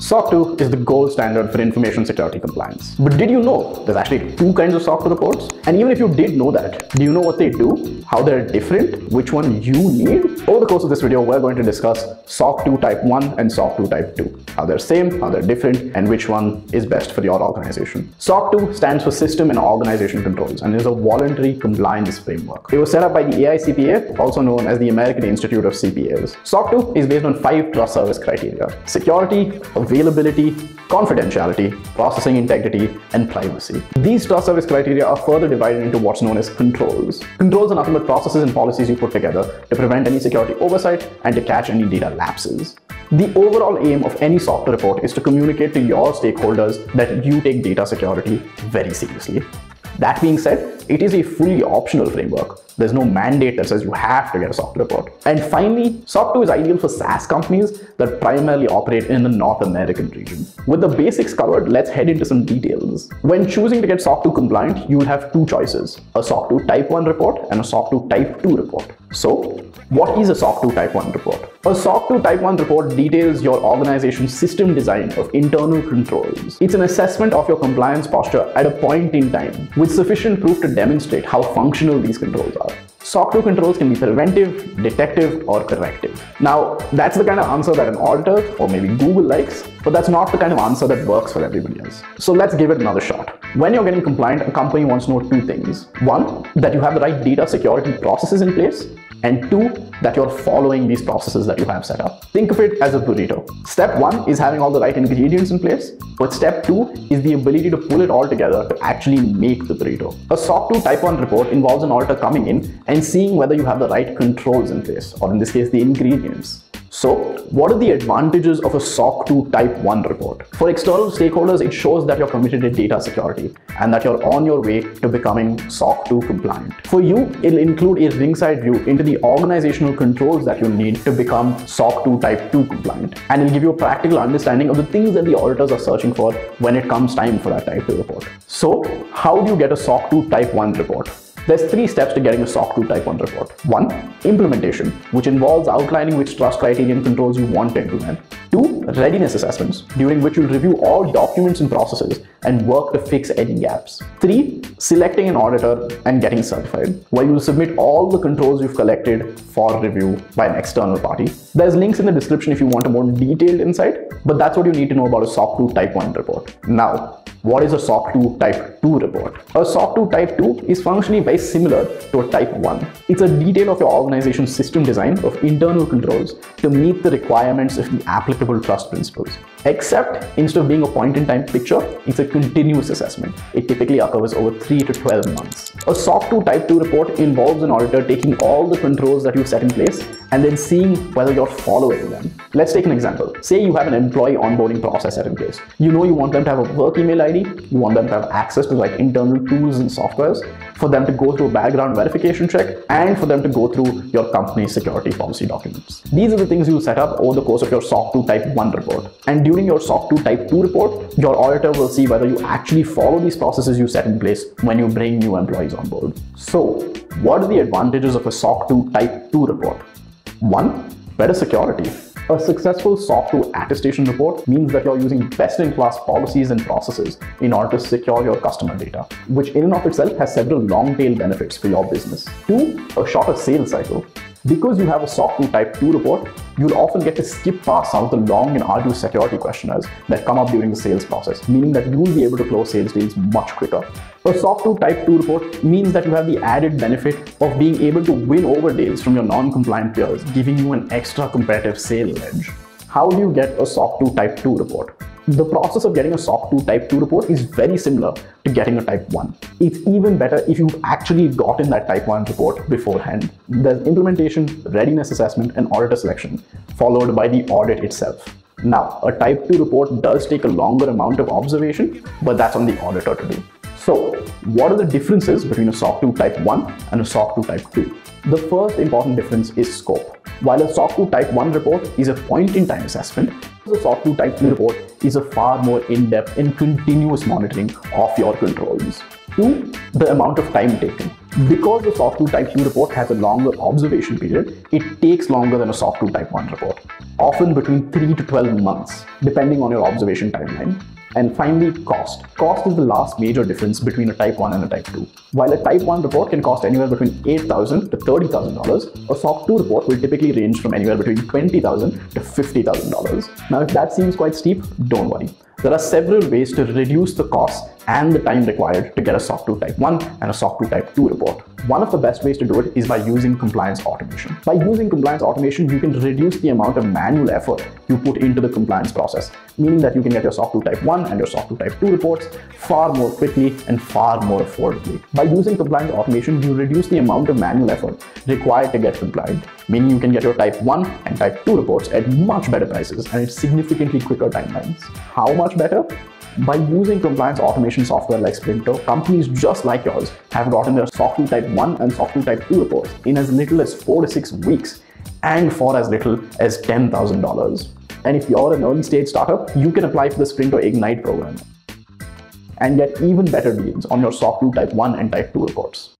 SOC 2 is the gold standard for information security compliance. But did you know there's actually two kinds of SOC 2 reports? And even if you did know that, do you know what they do? How they're different? Which one you need? Over the course of this video, we're going to discuss SOC 2 Type 1 and SOC 2 Type 2. How they're same, how they're different, and which one is best for your organization. SOC 2 stands for System and Organization Controls and is a voluntary compliance framework. It was set up by the AICPA, also known as the American Institute of CPAs. SOC 2 is based on five trust service criteria. Security, availability, confidentiality, processing integrity, and privacy. These trust service criteria are further divided into what's known as controls. Controls are nothing but processes and policies you put together to prevent any security oversight and to catch any data lapses. The overall aim of any SOC 2 report is to communicate to your stakeholders that you take data security very seriously. That being said, it is a fully optional framework. There's no mandate that says you have to get a SOC 2 report. And finally, SOC 2 is ideal for SaaS companies that primarily operate in the North American region. With the basics covered, let's head into some details. When choosing to get SOC 2 compliant, you will have two choices, a SOC 2 Type 1 report and a SOC 2 Type 2 report. So, what is a SOC 2 Type 1 report? A SOC 2 Type 1 report details your organization's system design of internal controls. It's an assessment of your compliance posture at a point in time with sufficient proof to demonstrate how functional these controls are. SOC 2 controls can be preventive, detective, or corrective. Now, that's the kind of answer that an auditor or maybe Google likes, but that's not the kind of answer that works for everybody else. So let's give it another shot. When you're getting compliant, a company wants to know two things. One, that you have the right data security processes in place, and two, that you're following these processes that you have set up. Think of it as a burrito. Step one is having all the right ingredients in place, but step two is the ability to pull it all together to actually make the burrito. A SOC 2 Type 1 report involves an auditor coming in and seeing whether you have the right controls in place, or in this case, the ingredients. So, what are the advantages of a SOC 2 Type 1 report? For external stakeholders, it shows that you're committed to data security and that you're on your way to becoming SOC 2 compliant. For you, it'll include a ringside view into the organizational controls that you need to become SOC 2 Type 2 compliant. And it'll give you a practical understanding of the things that the auditors are searching for when it comes time for that Type 2 report. So, how do you get a SOC 2 Type 1 report? There's three steps to getting a SOC 2 Type 1 report. One, implementation, which involves outlining which trust criterion controls you want to implement. Two, readiness assessments, during which you'll review all documents and processes and work to fix any gaps. Three, selecting an auditor and getting certified, where you'll submit all the controls you've collected for review by an external party. There's links in the description if you want a more detailed insight, but that's what you need to know about a SOC 2 Type 1 report. Now, what is a SOC 2 Type 2 report? A SOC 2 Type 2 is functionally very similar to a Type 1. It's a detail of your organization's system design of internal controls to meet the requirements of the applicable trust principles. Except instead of being a point-in-time picture, it's a continuous assessment. It typically occurs over 3 to 12 months. A SOC 2 Type 2 report involves an auditor taking all the controls that you've set in place and then seeing whether you're following them. Let's take an example. Say you have an employee onboarding process set in place. You know you want them to have a work email ID, you want them to have access to like internal tools and softwares, for them to go through a background verification check, and for them to go through your company's security policy documents. These are the things you'll set up over the course of your SOC 2 Type 1 report. And during your SOC 2 Type 2 report, your auditor will see whether you actually follow these processes you set in place when you bring new employees on board. So, what are the advantages of a SOC 2 Type 2 report? One, better security. A successful SOC 2 attestation report means that you're using best-in-class policies and processes in order to secure your customer data, which in and of itself has several long-tail benefits for your business. Two, a shorter sales cycle. Because you have a SOC 2 Type 2 report, you'll often get to skip past some of the long and arduous security questionnaires that come up during the sales process, meaning that you'll be able to close sales deals much quicker. A SOC 2 Type 2 report means that you have the added benefit of being able to win over deals from your non-compliant peers, giving you an extra competitive sales edge. How do you get a SOC 2 Type 2 report? The process of getting a SOC 2 Type 2 report is very similar to getting a Type 1. It's even better if you've actually gotten that Type 1 report beforehand. There's implementation, readiness assessment, and auditor selection, followed by the audit itself. Now, a Type 2 report does take a longer amount of observation, but that's on the auditor to do. So, what are the differences between a SOC 2 Type 1 and a SOC 2 Type 2? The first important difference is scope. While a SOC 2 Type 1 report is a point-in-time assessment, the SOC 2 Type 2 report is a far more in-depth and continuous monitoring of your controls. Two, the amount of time taken. Because the SOC 2 Type 2 report has a longer observation period, it takes longer than a SOC 2 Type 1 report, often between 3 to 12 months, depending on your observation timeline. And finally, cost. Cost is the last major difference between a Type 1 and a Type 2. While a Type 1 report can cost anywhere between 8,000 to $30,000, a SOC 2 report will typically range from anywhere between 20,000 to $50,000. Now, if that seems quite steep, don't worry. There are several ways to reduce the cost and the time required to get a SOC 2 Type 1 and a SOC 2 Type 2 report. One of the best ways to do it is by using compliance automation. By using compliance automation, you can reduce the amount of manual effort you put into the compliance process, meaning that you can get your SOC 2 Type 1 and your SOC 2 Type 2 reports far more quickly and far more affordably. By using compliance automation, you reduce the amount of manual effort required to get compliant, meaning you can get your Type 1 and Type 2 reports at much better prices and at significantly quicker timelines. How much better? By using compliance automation software like Sprinto, companies just like yours have gotten their SOC 2 Type 1 and SOC 2 Type 2 reports in as little as 4 to 6 weeks and for as little as $10,000. And if you're an early stage startup, you can apply for the Sprinto Ignite program and get even better deals on your SOC 2 Type 1 and Type 2 reports.